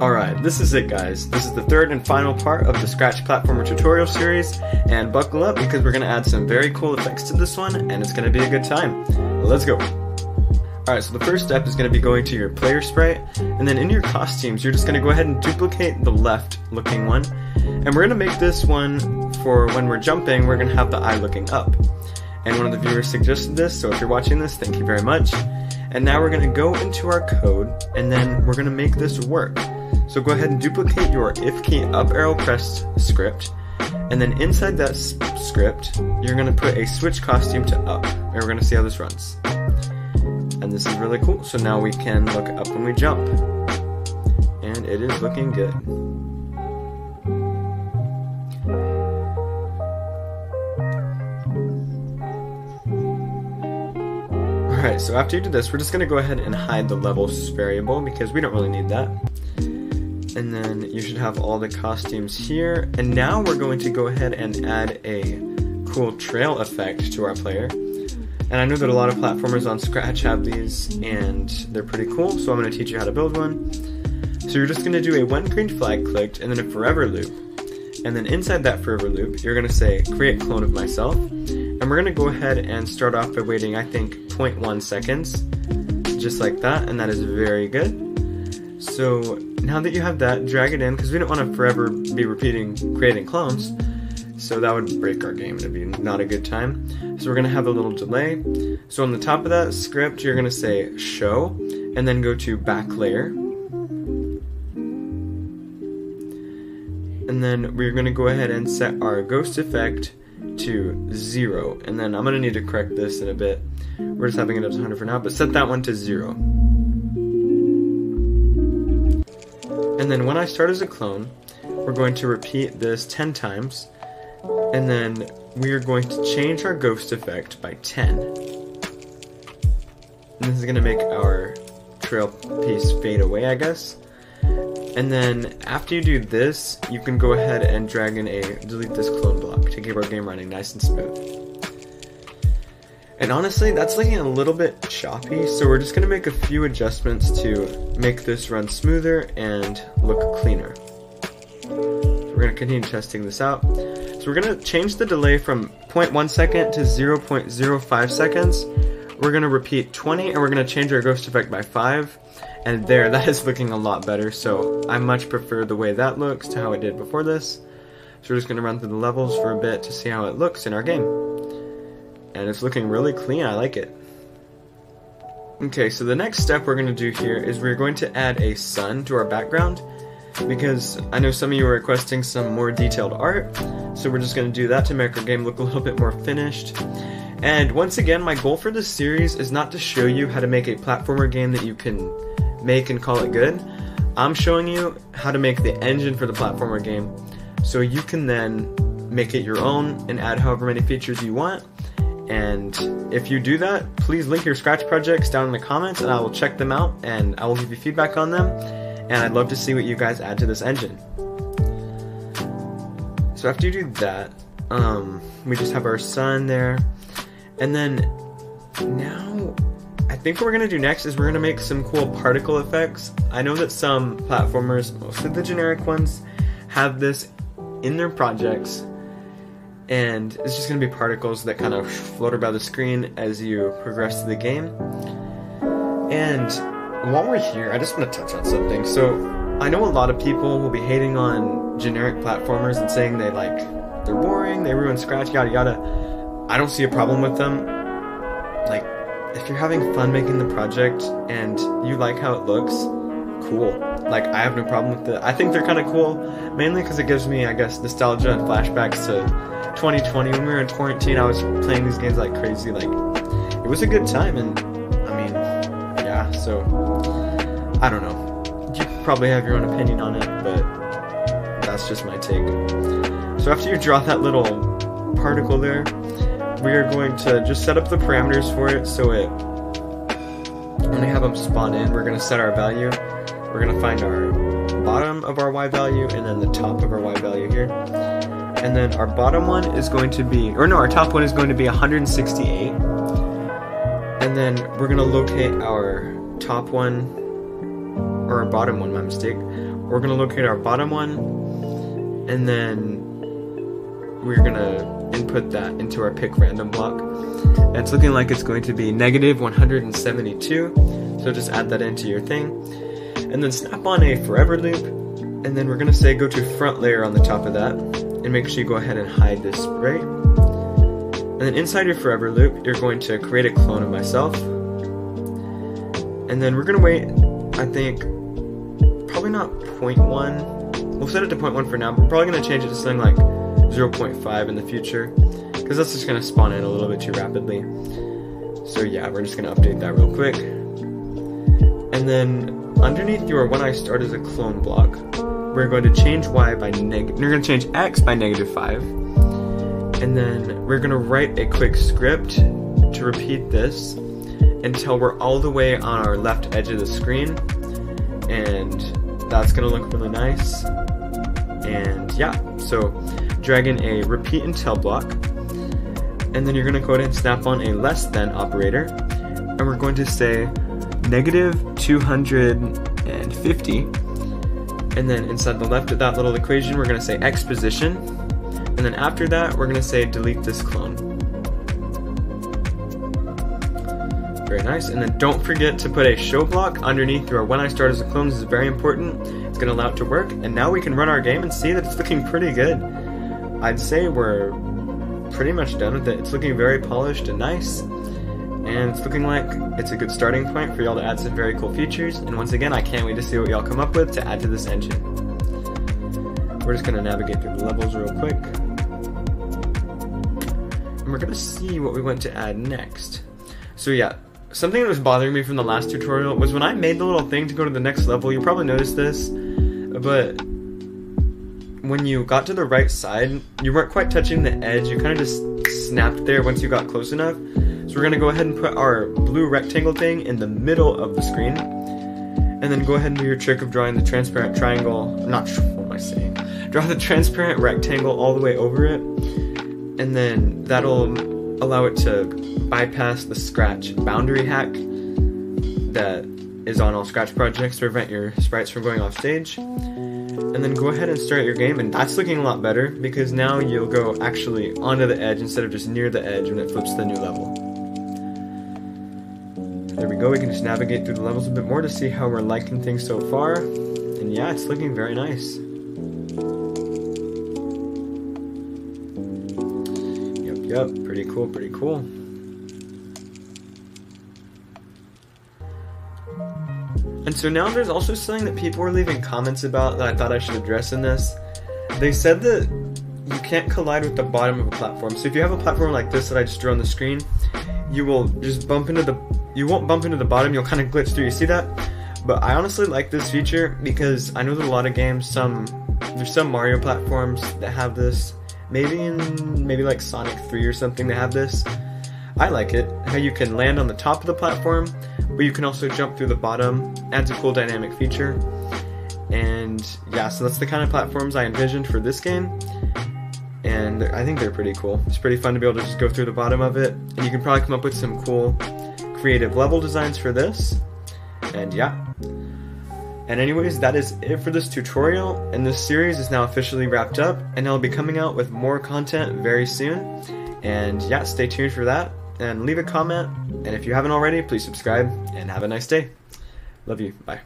Alright, this is it guys. This is the third and final part of the Scratch Platformer tutorial series, and buckle up because we're going to add some very cool effects to this one, and it's going to be a good time. Let's go! Alright, so the first step is going to be going to your player sprite, and then in your costumes, you're just going to go ahead and duplicate the left looking one, and we're going to make this one for when we're jumping, we're going to have the eye looking up. And one of the viewers suggested this, so if you're watching this, thank you very much. And now we're going to go into our code, and then we're going to make this work. So go ahead and duplicate your if key up arrow pressed script, and then inside that script, you're going to put a switch costume to up, and we're going to see how this runs. And this is really cool, so now we can look up when we jump. And it is looking good. Alright, so after you do this, we're just going to go ahead and hide the levels variable because we don't really need that and then you should have all the costumes here. And now we're going to go ahead and add a cool trail effect to our player. And I know that a lot of platformers on Scratch have these, and they're pretty cool, so I'm going to teach you how to build one. So you're just going to do a one green flag clicked, and then a forever loop. And then inside that forever loop, you're going to say create clone of myself. And we're going to go ahead and start off by waiting, I think, 0.1 seconds. Just like that, and that is very good. So now that you have that, drag it in, because we don't want to forever be repeating creating clones. So that would break our game. It'd be not a good time. So we're going to have a little delay. So on the top of that script, you're going to say show, and then go to back layer. And then we're going to go ahead and set our ghost effect to zero. And then I'm going to need to correct this in a bit. We're just having it up to 100 for now, but set that one to zero. And then when I start as a clone, we're going to repeat this 10 times, and then we are going to change our ghost effect by 10. And this is going to make our trail piece fade away, I guess. And then after you do this, you can go ahead and drag in a delete this clone block to keep our game running nice and smooth. And honestly, that's looking a little bit choppy, so we're just to make a few adjustments to make this run smoother and look cleaner. we're to continue testing this out. So we're to change the delay from 0.1 second to 0.05 seconds. We're to repeat 20 and we're to change our ghost effect by 5. And there, that is looking a lot better, so I much prefer the way that looks to how it did before this. So we're just to run through the levels for a bit to see how it looks in our game and it's looking really clean. I like it. Okay, so the next step we're going to do here is we're going to add a sun to our background because I know some of you are requesting some more detailed art, so we're just going to do that to make our game look a little bit more finished. And once again, my goal for this series is not to show you how to make a platformer game that you can make and call it good. I'm showing you how to make the engine for the platformer game so you can then make it your own and add however many features you want and if you do that, please link your Scratch projects down in the comments and I will check them out and I will give you feedback on them. And I'd love to see what you guys add to this engine. So after you do that, um, we just have our sun there. And then now, I think what we're to do next is we're to make some cool particle effects. I know that some platformers, most of the generic ones, have this in their projects and it's just going to be particles that kind of float about the screen as you progress through the game. And while we're here, I just want to touch on something. So, I know a lot of people will be hating on generic platformers and saying they like they're boring, they ruin Scratch, yada yada. I don't see a problem with them. Like, if you're having fun making the project and you like how it looks, cool. Like, I have no problem with it. I think they're kind of cool, mainly because it gives me, I guess, nostalgia and flashbacks to 2020 when we were in quarantine. I was playing these games like crazy. Like, it was a good time, and I mean, yeah. So, I don't know. You probably have your own opinion on it, but that's just my take. So after you draw that little particle there, we are going to just set up the parameters for it so it when we have them spawn in, we're to set our value. We're to find our bottom of our y value and then the top of our y value here. And then our bottom one is going to be, or no, our top one is going to be 168. And then we're going to locate our top one, or our bottom one, my mistake. we're gonna locate our bottom one, and then we're gonna input that into our pick random block. And it's looking like it's going to be negative 172, so just add that into your thing. And then snap on a forever loop, and then we're gonna say go to front layer on the top of that, and make sure you go ahead and hide this sprite. And then inside your forever loop, you're going to create a clone of myself. And then we're gonna wait, I think, probably not 0.1. We'll set it to 0.1 for now, but we're probably gonna change it to something like 0.5 in the future, because that's just gonna spawn in a little bit too rapidly. So yeah, we're just gonna update that real quick. And then underneath your when I start as a clone block, we're going to change y by negative, we're going to change x by negative 5. And then we're going to write a quick script to repeat this until we're all the way on our left edge of the screen. And that's going to look really nice. And yeah, so drag in a repeat until block. And then you're going to go ahead and snap on a less than operator. And we're going to say negative 250 and then inside the left of that little equation we're going to say x position and then after that we're going to say delete this clone. Very nice. And then don't forget to put a show block underneath your when I start as a clone. This is very important. It's going to allow it to work. And now we can run our game and see that it's looking pretty good. I'd say we're pretty much done with it. It's looking very polished and nice and it's looking like it's a good starting point for y'all to add some very cool features. And once again, I can't wait to see what y'all come up with to add to this engine. We're just gonna navigate through the levels real quick. And we're gonna see what we want to add next. So yeah, something that was bothering me from the last tutorial was when I made the little thing to go to the next level, you probably noticed this, but when you got to the right side, you weren't quite touching the edge, you kind of just snapped there once you got close enough. So we're gonna go ahead and put our blue rectangle thing in the middle of the screen. And then go ahead and do your trick of drawing the transparent triangle, not, what am I saying? Draw the transparent rectangle all the way over it. And then that'll allow it to bypass the scratch boundary hack that is on all scratch projects to prevent your sprites from going off stage. And then go ahead and start your game, and that's looking a lot better because now you'll go actually onto the edge instead of just near the edge when it flips to the new level. We go, we can just navigate through the levels a bit more to see how we're liking things so far. And yeah, it's looking very nice. Yep, yep, pretty cool, pretty cool. And so now there's also something that people were leaving comments about that I thought I should address in this. They said that you can't collide with the bottom of a platform. So if you have a platform like this that I just drew on the screen, you will just bump into the you won't bump into the bottom, you'll kind of glitch through. You see that? But I honestly like this feature because I know that a lot of games, some there's some Mario platforms that have this. Maybe in maybe like Sonic 3 or something they have this. I like it. How you can land on the top of the platform, but you can also jump through the bottom. Adds a cool dynamic feature. And yeah, so that's the kind of platforms I envisioned for this game. And I think they're pretty cool. It's pretty fun to be able to just go through the bottom of it. And you can probably come up with some cool creative level designs for this. And yeah. And anyways, that is it for this tutorial, and this series is now officially wrapped up, and I'll be coming out with more content very soon. And yeah, stay tuned for that, and leave a comment, and if you haven't already, please subscribe, and have a nice day. Love you, bye.